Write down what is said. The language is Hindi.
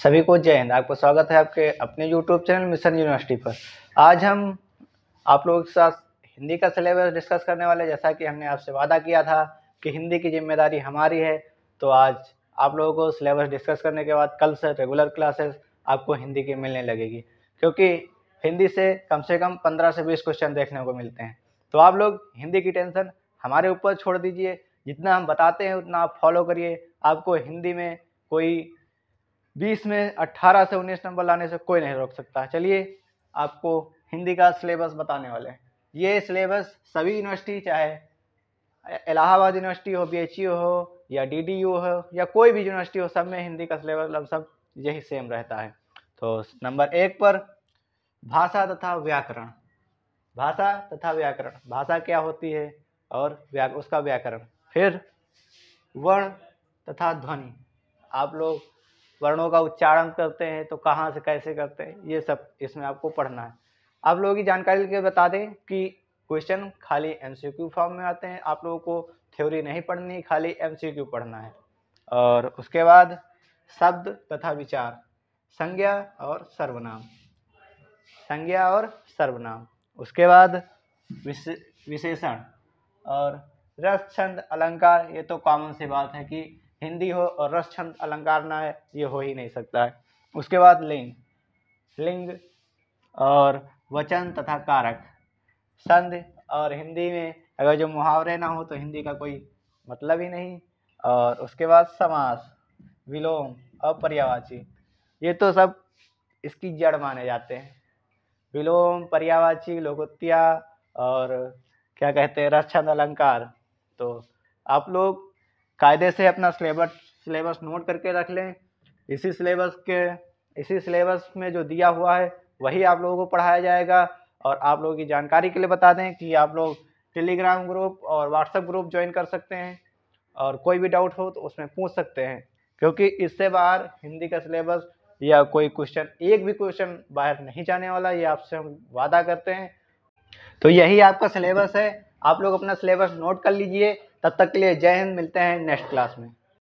सभी को जय हिंद। आपका स्वागत है आपके अपने यूट्यूब चैनल मिशन यूनिवर्सिटी पर। आज हम आप लोगों के साथ हिंदी का सिलेबस डिस्कस करने वाले जैसा कि हमने आपसे वादा किया था कि हिंदी की ज़िम्मेदारी हमारी है तो आज आप लोगों को सिलेबस डिस्कस करने के बाद कल से रेगुलर क्लासेस आपको हिंदी की मिलने लगेगी। क्योंकि हिंदी से कम से कम पंद्रह से बीस क्वेश्चन देखने को मिलते हैं। तो आप लोग हिंदी की टेंशन हमारे ऊपर छोड़ दीजिए। जितना हम बताते हैं, उतना आप फॉलो करिए। आपको हिंदी में कोई बीस में अट्ठारह से उन्नीस नंबर लाने से कोई नहीं रोक सकता। चलिए, आपको हिंदी का सिलेबस बताने वाले ये सिलेबस सभी यूनिवर्सिटी, चाहे इलाहाबाद यूनिवर्सिटी हो बी हो, या डीडीयू हो, या कोई भी यूनिवर्सिटी हो, सब में हिंदी का सिलेबस लगभग यही सेम रहता है। तो नंबर एक पर भाषा तथा व्याकरण। भाषा तथा व्याकरण। भाषा क्या होती है और व्या, उसका व्याकरण। फिर वर्ण तथा ध्वनि। आप लोग वर्णों का उच्चारण करते हैं तो कहाँ से कैसे करते हैं, ये सब इसमें आपको पढ़ना है। आप लोगों की जानकारी के बता दें कि क्वेश्चन खाली एमसीक्यू फॉर्म में आते हैं, आप लोगों को थ्योरी नहीं पढ़नी, खाली एमसीक्यू पढ़ना है। और उसके बाद शब्द तथा विचार, संज्ञा और सर्वनाम, संज्ञा और सर्वनाम, उसके बाद विशेषण और रस छंद अलंकार, ये तो कॉमन सी बात है कि हिंदी हो और रस छंद अलंकार ना है, ये हो ही नहीं सकता है। उसके बाद लिंग। लिंग और वचन तथा कारक। संध और हिंदी में अगर जो मुहावरे ना हो तो हिंदी का कोई मतलब ही नहीं। और उसके बाद समास, विलोम, अपर्यावाची। ये तो सब इसकी जड़ माने जाते हैं। विलोम, पर्यावाची लोकोत्या और क्या कहते हैं, रस छंद अलंकार। तो आप लोग कायदे से अपना सिलेबस सिलेबस नोट करके रख लें। इसी सिलेबस के, इसी सिलेबस में जो दिया हुआ है, वही आप लोगों को पढ़ाया जाएगा और आप लोगों की जानकारी के लिए बता दें कि आप लोग टेलीग्राम ग्रुप और व्हाट्सएप ग्रुप ज्वाइन कर सकते हैं और कोई भी डाउट हो तो उसमें पूछ सकते हैं। क्योंकि इससे बाहर हिंदी का सिलेबस या कोई क्वेश्चन एक भी क्वेश्चन बाहर नहीं जाने वाला, ये आपसे हम वादा करते हैं। तो यही आपका सिलेबस है। आप लोग अपना सिलेबस नोट कर लीजिए। तब तक के लिए जय हिंद, मिलते हैं नेक्स्ट क्लास में।